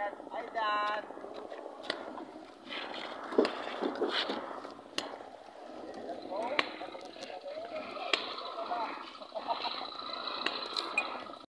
أيضا